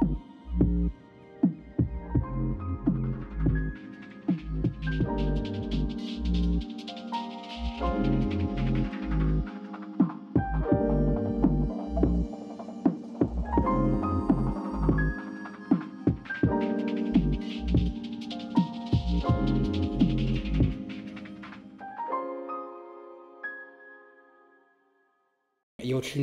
Thank you.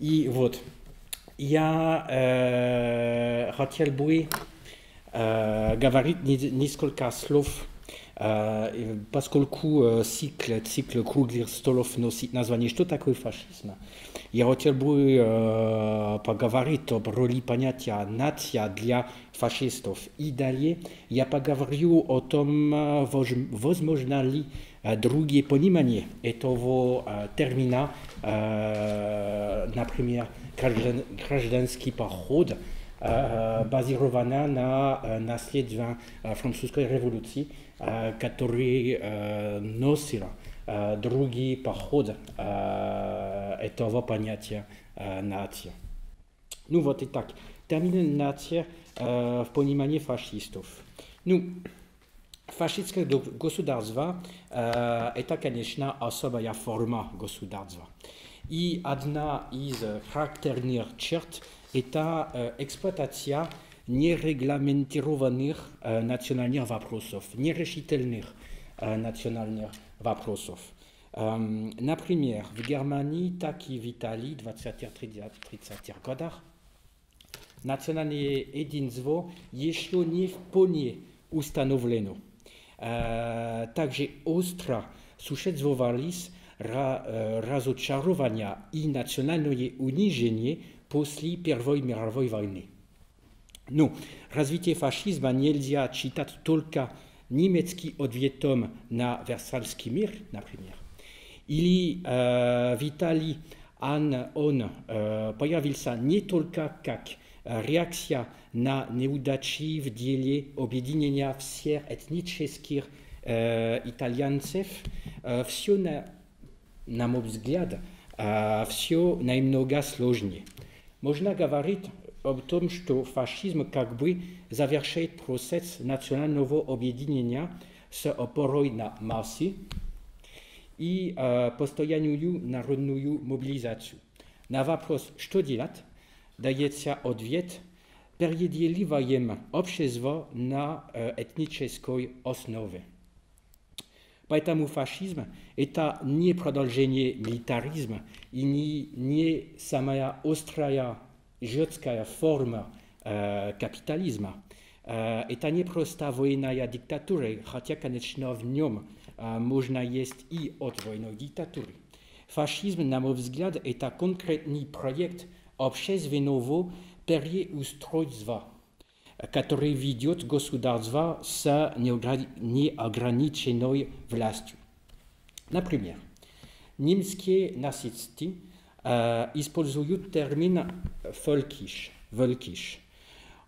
И вот, я э, хотел бы э, говорить не, несколько слов, э, поскольку э, цикл, цикл круглых столов носит название «Что такое фашизм?». Я хотел бы э, поговорить об роли понятия «нация» для фашистов. И далее я поговорю о том, возможно ли э, drugie ponímanie vo termina na premier гражданский поход базирована на наследство французской революции, который носила други походы этого понятия нация. Ну вот и так. Термин нация в понимании фашистов faszyckiego gospodarstwa e, eh, jest koniecznie osoba ja forma gospodarstwa. I jedna z charakternych cert jest eksploatacja eh, niereglamentowanych e, eh, nacjonalnych wопросов, nierzetelnych e, nacjonalnych wопросов. Um, na przykład w Germanii, tak i w Italii w 20-30 godach nacjonalne jedynstwo jeszcze nie w pełni ustanowiono. Eee, także ostra suszedzowali z ra, e, i nacjonalne uniżenie posli pierwszej miarowej wojny. No, rozwitie faszyzmu nie czytać tylko niemiecki odwietom na wersalski mir, na przykład. Ili e, witali an on e, pojawił się nie tylko jak reakcja na nieudaci w dziele objedinienia wsier etnicznych e, Italianców, e, wsio na, na mój wzgląd, e, wsio najmnoga сложнее. Można gawarzyć o tym, że faszyzm jakby zawiesza proces nacjonalnego objedinienia z oporą na masy i e, postojaniu narodną mobilizację. Na вопрос, co делать, дається відвід, переділиваємо общество на етнічній основі. Поэтому фашизм – это не продолжение милитаризма и не, не самая острая, жесткая форма э, капитализма. Э, это не просто военная диктатура, хотя, конечно, в нем э, можно есть и от военной диктатуры. Фашизм, на мой взгляд, это конкретный проект общественного переустройства, который ведет государство с неограниченной властью. Например, немские нацисты э, используют термин «фолькиш», «волькиш»,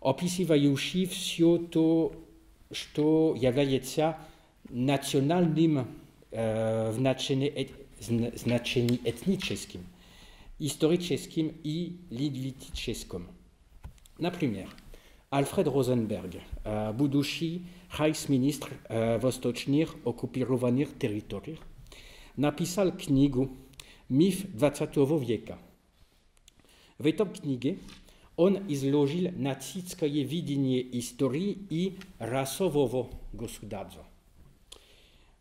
описывающий все то, что является национальным э, значением, значением этническим – historycznym i litwicznym. Na przykład Alfred Rosenberg, e, buduszy Reichsminister e, wostocznych okupowanych terytoriów, napisał knigę Mif XX wieku. W tej knigę on izložil nacistické vidění historii i rasového gospodarstva.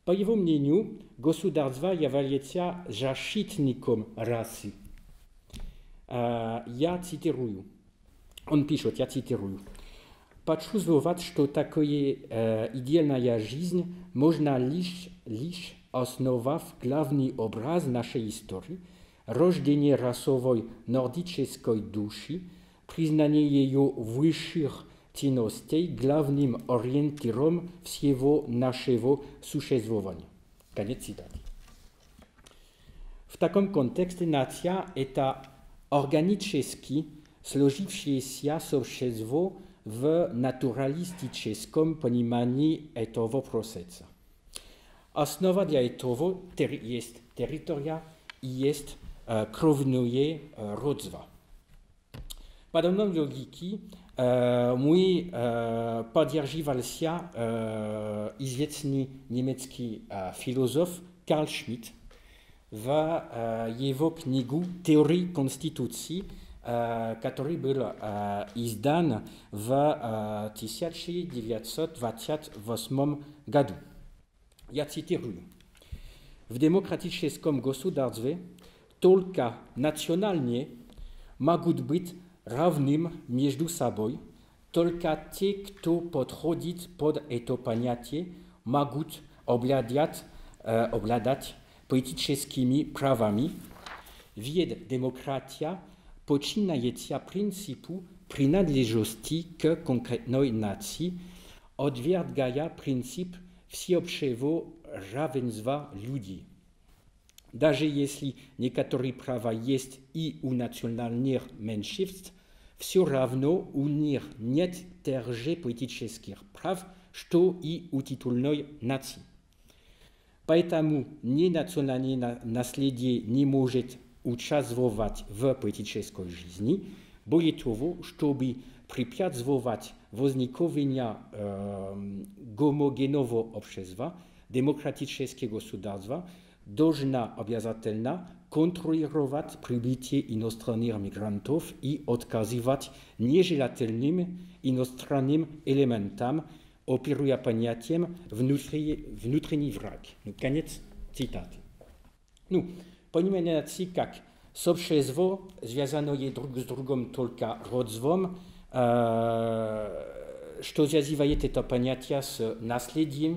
Po jego mnieniu, gospodarstva je velice rasy. Я цитирую. Он пишет, я цитирую. Почувствовать, что такое э, идеальная жизнь, можно лишь, лишь основав главный образ нашей истории, рождение расовой нордической души, признание ее высших ценностей главным ориентиром всего нашего существования. Конец цитаты. В таком контексте нация – это Organiczewski, složivšie sa sobšezvo v naturalistickom jest to proces. Osnova dla etovo ter jest teritoria i jest uh, e, krownuje uh, e, rodzwa. Podobno logiki uh, mój uh, podjarziwal się niemiecki uh, filozof Karl Schmidt, w jego knigu Teorii Konstytucji, który był izdany w 1928 году. Ja cytuję. W demokratycznym gospodarstwie tylko nacjonalnie mogą być równym między sobą, tylko ci, kto podchodzi pod to pojęcie, mogą obladać, obladać politycznymi prawami. Wied demokracja poczynająca principu przynależności k konkretnej nacji, odwiergaja princip wsiobszewo rawenzwa ludzi. Daże jeśli niektóre prawa jest i u nacjonalnych mniejszości, wsio równo u nich nie terże praw, co i u tytułnej naci. Поэтому ни национальное наследие не может участвовать в политической жизни, более того, чтобы препятствовать возникновению э, гомогенного общества, демократического государства, должна обязательно контролировать прибытие иностранных мигрантов и отказывать нежелательным иностранным элементам, operuje pojęciem w внутренний wrak. No, koniec cytatu. No, pojmiemy na jak sobszezwo związano je drug z drugą tylko rodzwom, e, co e, zjazywaje te pojęcia z naslediem,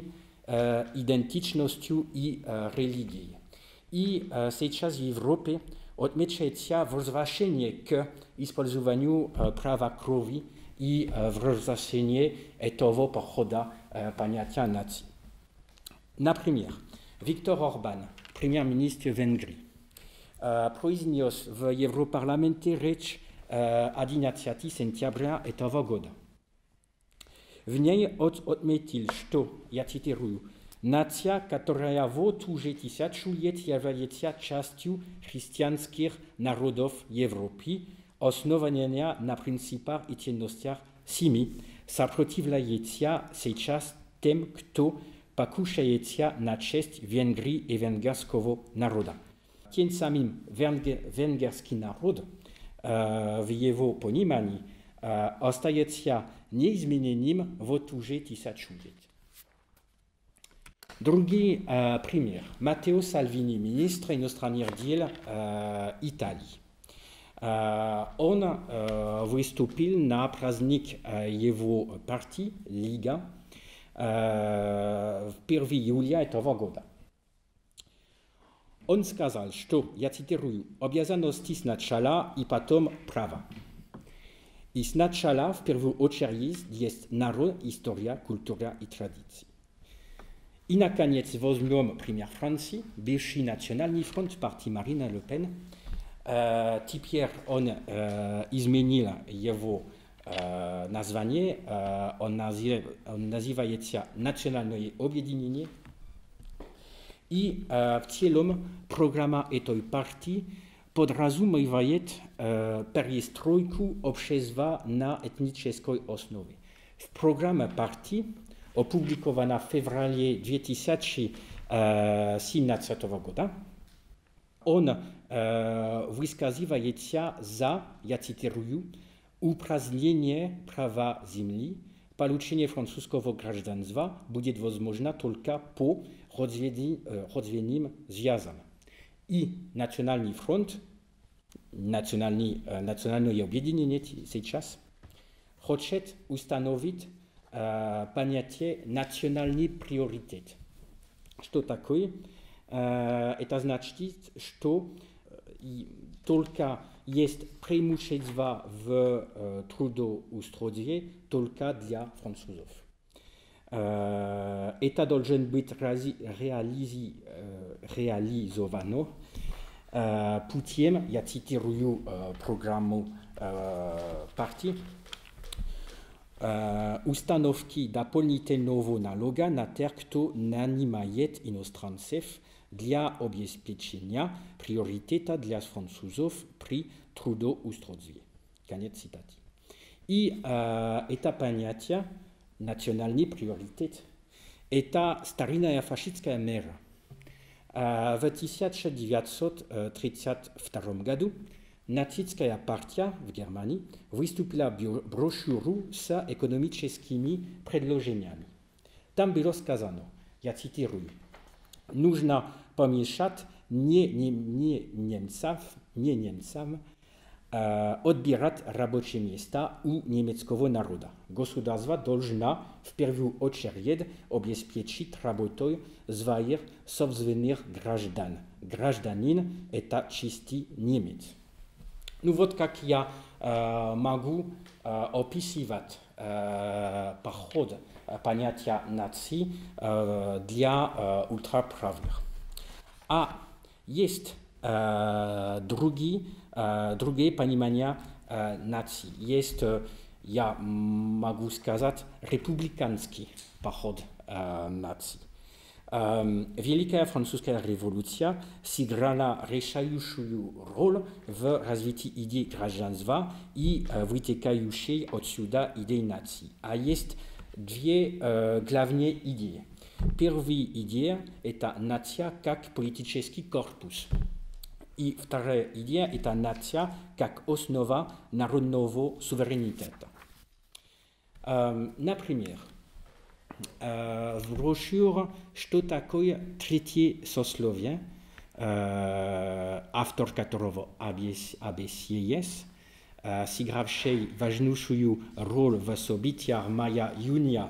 identycznościu identycznością i e, religii. I e, сейчас w Europie odmiecze się rozważenie k использованию e, prawa krowi, i e, w rozjaśnienie etowo pochoda e, paniatia nacji. Na przykład Viktor Orban, premier ministre Węgry, e, proizniós w Europarlamencie rzecz 11 sentiabria etowo goda. W niej odmietil, że, ja cytuję, Nacja, która w chuliet czuje się częścią chrześcijańskich narodów Europy, osnovanja na principar i cijenostjah simi, saprotivlajeća se čas tem kto pakušajeća na čest vjengri i vengarskovo naroda. Tien samim vengerski narod, e, v ponimani ponimanji, e, ostajeća neizmenenim v tuže Drugi e, premier. Matteo Salvini, ministar inostranjih dijel Italii. Он выступил на праздник его партии «Лига» в 1 июля этого года. Он сказал, что, я цитирую, «обязанности сначала и потом права». И сначала, в первую очередь, есть народ, история, культура и традиции. И, наконец, возьмем пример Франции, бывший национальный фронт партии Марина Ле Пен – Теперь он изменил его название, он называется «Национальное объединение». И в целом программа этой партии подразумевает перестройку общества на этнической основе. В программе партии, опубликована в феврале 2017 года, он E, wyskazywa się za, ja cytuję, upraznienie prawa ziemi, paluczenie francuskiego grażdanstwa będzie możliwe tylko po rozwiednim e, zjazdu. I Nationalny Front, Nacjonalne Objedinienie teraz, chce ustanowić uh, e, pojęcie nacjonalny priorytet. Co to takie? Uh, to znaczy, że tolka jest przemuszedzwa w e, trudo ustrodzie, tolka dla Francuzów. E, I ta должен realizovano, e, realizowano putiem, ja cytuję programu partii, novo dopełnite nowo naloga na terkto nanimajet inostrancew, Dia obie spicinia, prioriteta d'lias franzusov, pri Trudeau ou Strozvie. Kanyet citati. Et Etat Pagnatia, prioritet, eta starina ya fasciska mera. Vatisia e, chedivatsot, tritiat ftaromgadu, natiska ya partia, w germani, vistupila brochuru sa économie cheskimi prédlo geniami. Tambiros Kazano, ya citiru. Nujna. помешать не, не, не немцам, не немцам э, отбирать рабочие места у немецкого народа. Государство должно в первую очередь обеспечить работой своих собственных граждан. Гражданин – это чистый немец. Ну вот как я э, могу э, описывать э, поход понятия нации э, для э, ультраправных. A jest e, drugi, e, drugie poнимание e, nacji. Jest, ja mogę сказать, republikański pachod nacji. Wielka francuska rewolucja sigrana решающую rolę w rozwoju idei grażanstwa i wytykającej od siebie idei nacji. A jest dwie główne idee. Pierwsza idea to nacja jak polityczny korpus. I druga idea to nacia jak osnova na suwerenitetu. Um, na przykład, w uh, broszurze Co takie trzecie sosłowie, uh, autor którego ABC jest, si gravšej važnúšujú rôl v sobitiach maja junia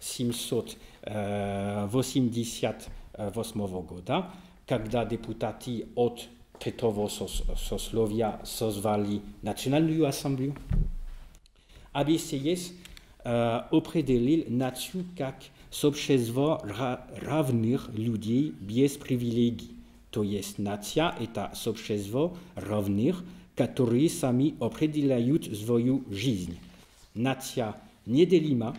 simsot w 1988 года, когда депутаты от этого сословия созвали Национальную ассамблею, АБСЕС определил нацию как сообщество равных людей без привилегий. To jest nacja i ta sobrzewo równych, którzy sami oprzedzają swoją życie. Nacja nie deli ma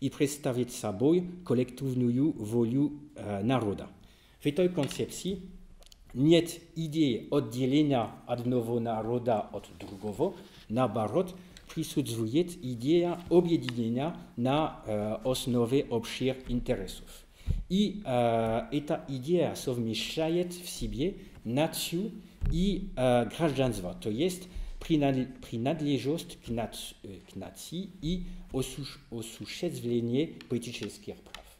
i przedstawić sobą kolektywną wolę e, narodu. W tej koncepcji nie jest idei oddzielenia jednego narodu od drugiego, na barot przysudzuje idea objedinienia na osnowie obszerów interesów. E, I ta idea sobie w sobie nację i e, grażdżanstwo, to jest Kinani Prnadji Jost Kinati euh, i osouche osouchez vlenier politicheski profesor.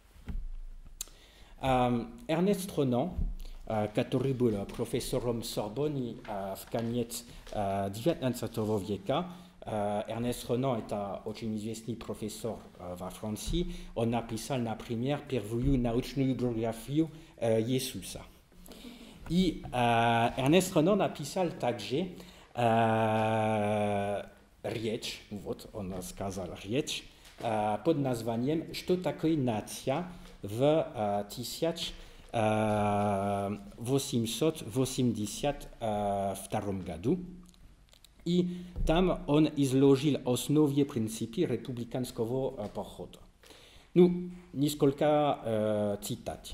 Euh Ernest Renan euh professeur Rome Sorbonne à euh, Afganiet euh, Dzhetnatsatorovieka euh Ernest Renan est à Okhluminievski professeur vafranci on a pissal na première pervuyu nauchnuyu bibliografiyu yesu I Ernest Renan a pissal Riecz, вот он сказал речь, pod nazwaniem Что такое нация w 1882 eee, году. Eee, eee, I tam on izlożil osnovie pryncypi republikanskiego e, pochodu. No, niskolka e, cytat.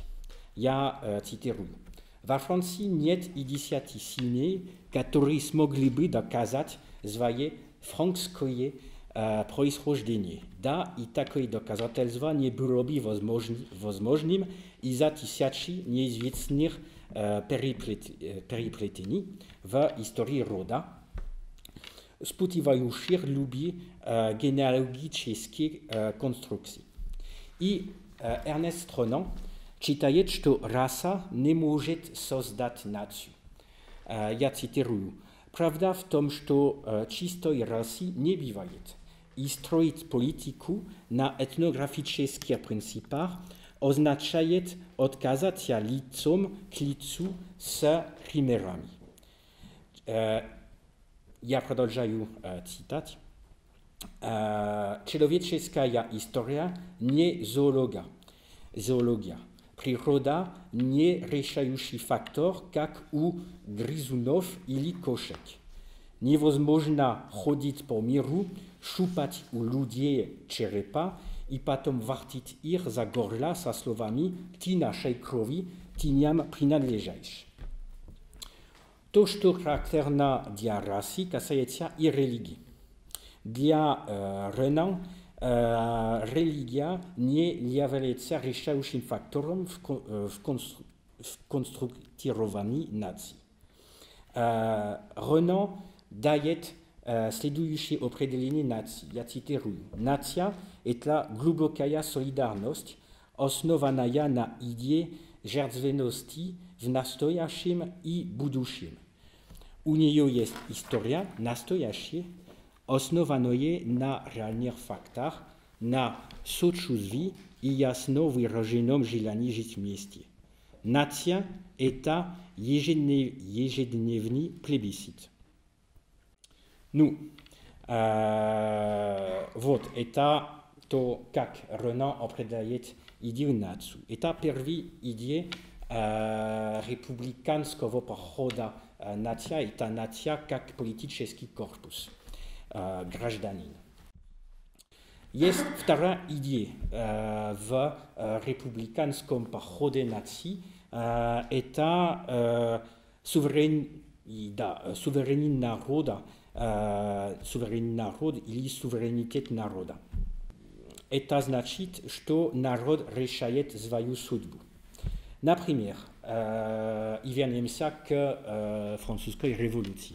Ja e, citeruję. W Francji nie jest innej, którzy mogliby dokazać swoje francuskie pochodzenie. Da i takie dokazatelstwo nie byłoby możliwym i za tysiące nieznanych e, e, peripletyni w historii roda. Spotywających lubi e, genealogii czeskiej konstrukcji. I Ernest Tronan, Читает, что раса не может создать нацию. Я цитирую. Правда в том, что чистой расы не бывает. И строить политику на этнографических принципах означает отказаться лицом к лицу с химерами. Я продолжаю цитать. Человеческая история не зоология. зоология. Природа не решающий фактор, как у грызунов или кошек. Невозможно ходить по миру, шупать у людей черепа и потом вартить их за горло со словами «ты нашей крови, ты нам принадлежаешь». То, что характерно для расы, касается и религии. Для э, Ренан – religia nie является решающим фактором в konstruowaniu nacji. Renan daje следующее определение нации. Я цитирую. Нация – это глубокая солидарность, основанная на идее жертвенности в настоящем и будущем. У нее есть история, настоящее osnovanoje na realnych faktach, na soczuzwi i jasno wyrożenom żylani żyć w mieście. Nacja eta jeżedniewni plebiscyt. Nu, vot e, eta to kak Renan opredajet idiu natsu. Eta pervi idie uh, e, republikanskowo natsia eta natsia kak politycznyski korpus гражданин. Euh, Jest wtara idée e, w e, republikanskom pochodzie la eta souverain, da, souveraineté naroda, e, souverenin narod ili suverenitet naroda. Eta значит, что народ решает свою судьбу. Например, и à la Révolution française.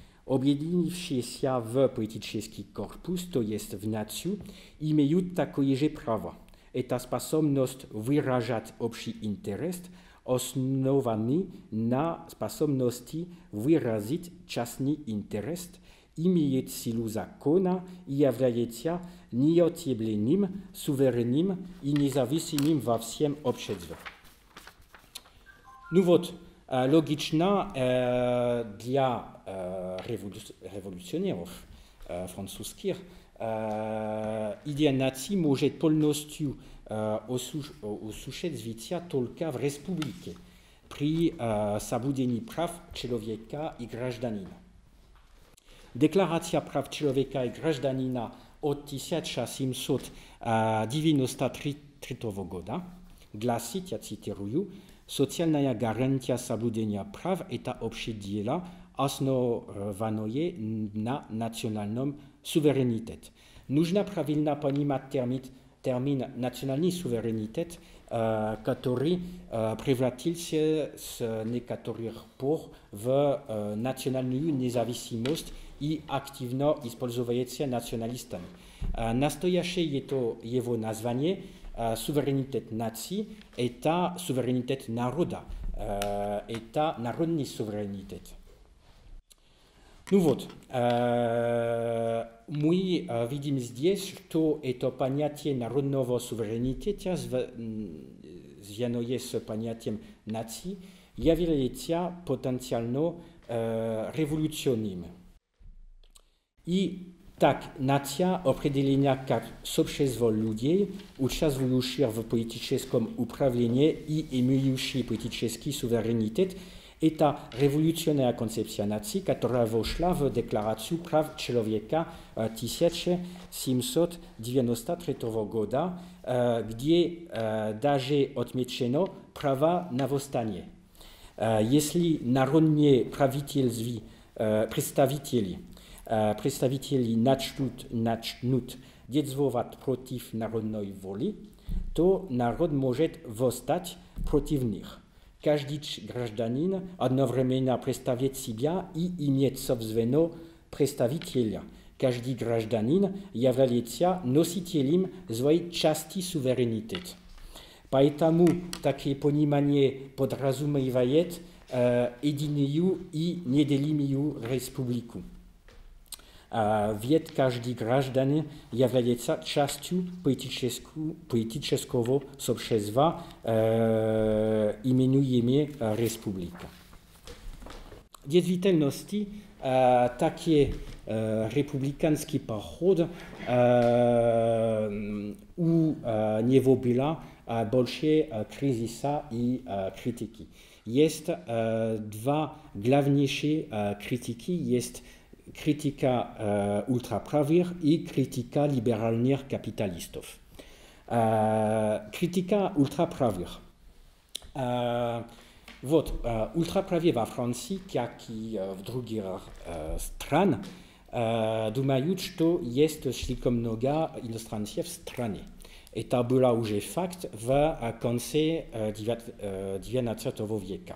Objedinivši się w polityczny korpus, to jest w i mają takojeże prawa. I ta sposobność wyrażać obszy interes osnowany na sposobności wyrazić czasny interes, imieje silu zakona i javdaje się nieotieblenim, suwerennym i niezawisłym we wszystkim Nu Nowot. Euh, Logiczna euh, dla euh, rewolucjonerów francuskich idionaci może tolnościu osušedzvicia tolka v Respublike, pri sabudeni prav človeka i graždanina. Deklaracija prav človeka i graždanina od 1793 года glasi я цитирую, socjalna gwarancja sabudenia praw eta obsiedziela vanoje na nacjonalną suwerenitet. Nujna prawilna pani ma termit, termin nacjonalny suwerenitet, katori e, który se przywracił się z niektórych por w uh, e, nacjonalną niezawisimość i aktywno wykorzystuje się nacjonalistami. Uh, e, na stojasze nazwanie, E, suwerenitet Nazi, etat suwerenitet naroda etat narodni suwerenitet. No вот, e, my e, widzimy że to to paniatie narodnego suwerenitetia zjano jest paniatiem nacji, jawilecia potencjalno rewolucjonim. I tak nacja opределenia jak przez ludzi uczestniczyła w politycznym uprawieniu i emilujący polityczny suwerenitet, i ta koncepcja nacji, która weszła w deklarację praw człowieka 1793 e, roku, e, gdzie e, daje odmieczono prawa na powstanie. Jeśli narodni zwi przedstawicieli E, przedstawicieli nacztut, nacztnut decydować przeciw narodnej woli, to naród może zostać przeciwnik. Każdy graczanin odnowremienia przedstawia siebie i imieć собственного представителя. Każdy graczanin является się nosicielem swojej части suwerenitetu. Поэтому takie понимание подразумевает единую и неделимую республику wird każdy Grażdan jawlenieca czastu politycznego so przezwa e, imienujemy Respublika. Dziedzitelności e, takie e, republikanski pochód e, u e, niewobila e, bolsze e, kryzysa i e, krytyki. Jest dwa główniejsze krytyki, jest Critique ultra i kritika critique kapitalistov nire capitaliste. Critique ultra-pravire. Votre ultra-pravire va francique, qui a qui, dans le droit de dire, est strane. Dumayut, Et tabula ou j'ai va à conseil euh, de euh, Vienna-Certrovovieca.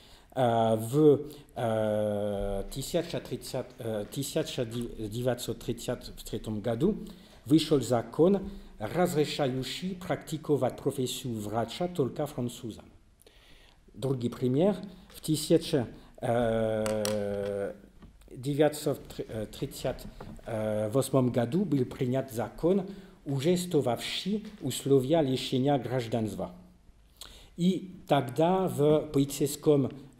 E, w 1933 e, roku e, wyszedł zakon rozrzeszający praktykować profesu wracza tylko Francuzom. Drugi przykład. W 1938 roku był przyjęty zakon ujestowawszy usłowia leczenia grażdanstwa. I wtedy tak w policyjskim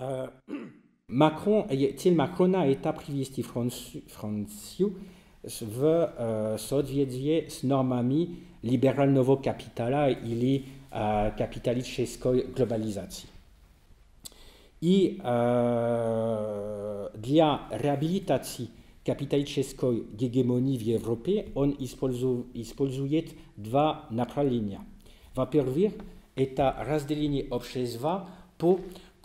Euh, Macron, et il Macron a été privilégié français, je veux s'odvier ce euh, normami libéral nouveau capitala, il est euh, capitaliste chez globalisation. I dla rehabilitacji kapitalistycznej hegemonii w Europie on ispolzu dva dwa направления. Po pierwsze, to razdelenie obszarów po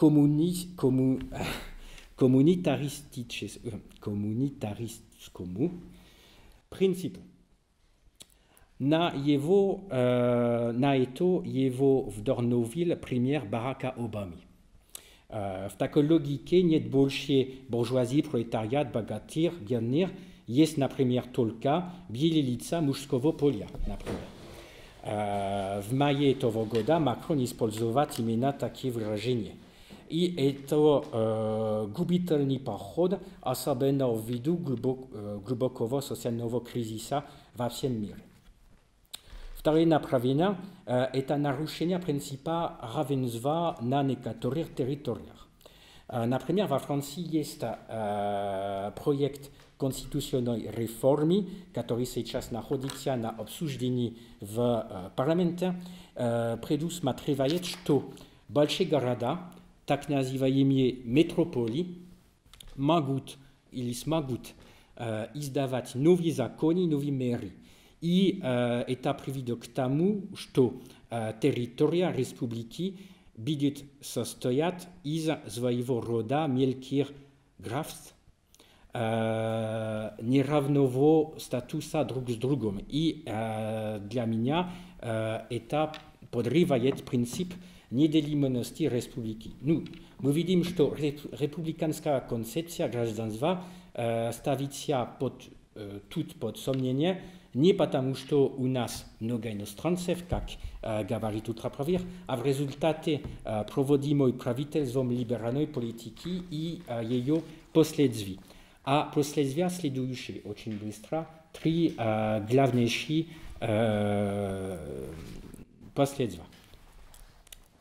communi, commu, communitaristices, euh, äh, communitaristes principe. Na jevo, äh, na eto jevo v premier baraka Obami. Euh, äh, v tako niet bourgeoisie, proletariat, bagatir, biennir, jest na première tolka, bielilitsa muszkovo polia, na première. Euh, v maje tovogoda Macron ispolzovat imena takie wyrażenie. i jest to e, gubitelny pochód osobno w widu głęboko, głębokiego socjalnego kryzysa we всем мире. Второе направление – это нарушение принципа равенства на некоторых территориях. Например, во Франции есть проект конституционной реформы, который сейчас находится на обсуждении в парламенте, предусматривает, что большие города Taknazi Vayemie Metropoli, Magut, Ilis Magut, euh, Izdavat Novi Zakoni, Novi Meri. I eta euh, privido k tomu, što euh, teritorija Republiki bidit sastojat iz svojego roda grafs, grafstv, неравного statusa друг с другом. И для меня это подрывает принцип Nie niedelimoności republiki. No, my widzimy, że to republikańska koncepcja grażdanstwa e, stawi się pod, e, tut pod somnienie, nie patam, że to u nas mnoga inostrance, tak e, gawari tu traprawir, a w rezultacie prowadzimy prawitelstwo liberalnej polityki i jej posledzwi. A posledzwia sledują się, o czym bystra, trzy uh, główne uh, posledzwa.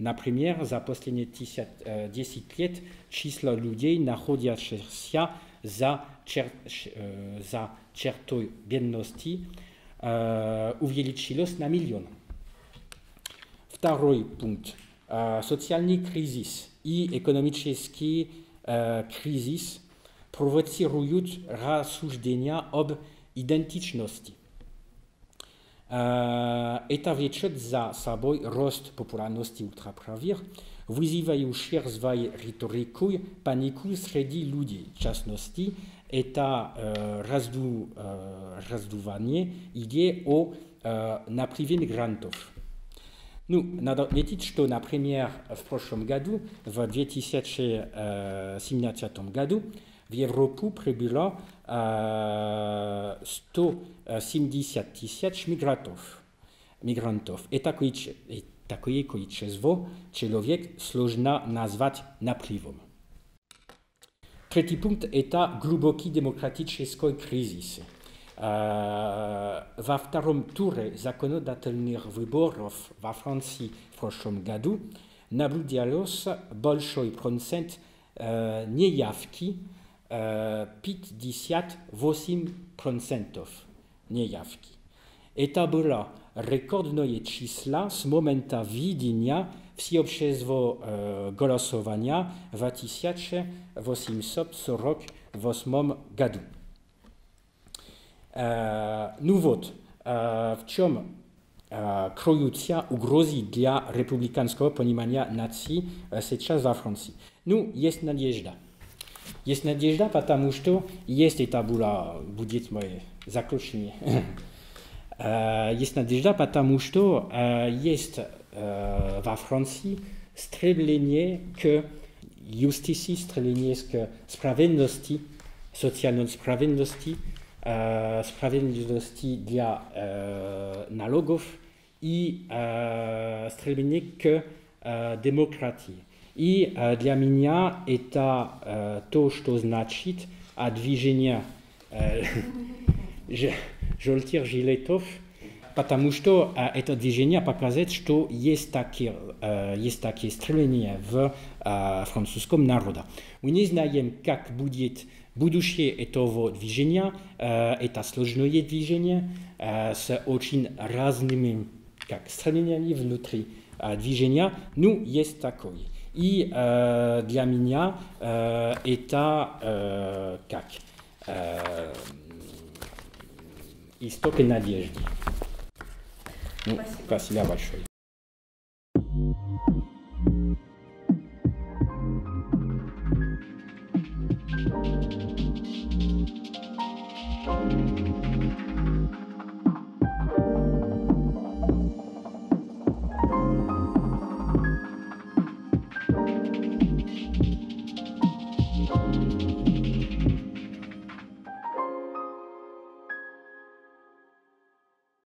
Na primjer, za poslednje 10 e, let číslo ľudí nachodiacich sa za, čer, e, za čerto e, na milion. uvieličilo punkt: socjalny kryzys i Социальный kryzys prowadzi экономический кризис провоцируют рассуждения об Eta euh, wieczet za saboj rost popularności wizywa i wyzywają szerzwaj retorykuj, paniku sredi ludzi czasności, eta uh, razdu, euh, razduwanie idzie o uh, napriwien grantów. No, nie tylko to na premier w przyszłym gadu, w 2017 uh, gadu, w Europie прибуло 170 тисяч migrantów. migrantów. I takie, i takie kończestwo człowiek сложно nazwać napływem. Trzeci punkt to głęboki demokratyczny kryzys. E, we drugim turze zakonodatelnych wyborów we Francji w zeszłym roku nabludialos bolszoj procent e, niejawki 58% e, niejawki. I ta była rekordne čísla z momenta widzenia wszeobecnego e, głosowania w 1848 roku. E, no вот, e, w czym e, krojucja ugrozi dla republikanskiego poniemania nacji e, сейчас во Francji. No, jest nadzieja. Jest nadzieja, потому что есть это была, будет мое zakończenie. Jest nadzieja, потому что jest e, e, w Francji strzelenie że justicji, strzelenie że sprawiedliwości, socjalnej sprawiedliwości, e, sprawiedliwości dla nalogów i strzelenie że demokracji. И э, для меня это э, то, что значит отвижение э, желтых жилетов, потому что э, это движение показывает, что есть такие, э, есть такие стремления в э, французском народе. Мы не знаем, как будет будущее этого движения. Э, это сложное движение э, с очень разными как, стремлениями внутри э, движения. Ну, есть такое. i euh, diaminia euh, eta kak. Euh, Isto que nadie je dis. как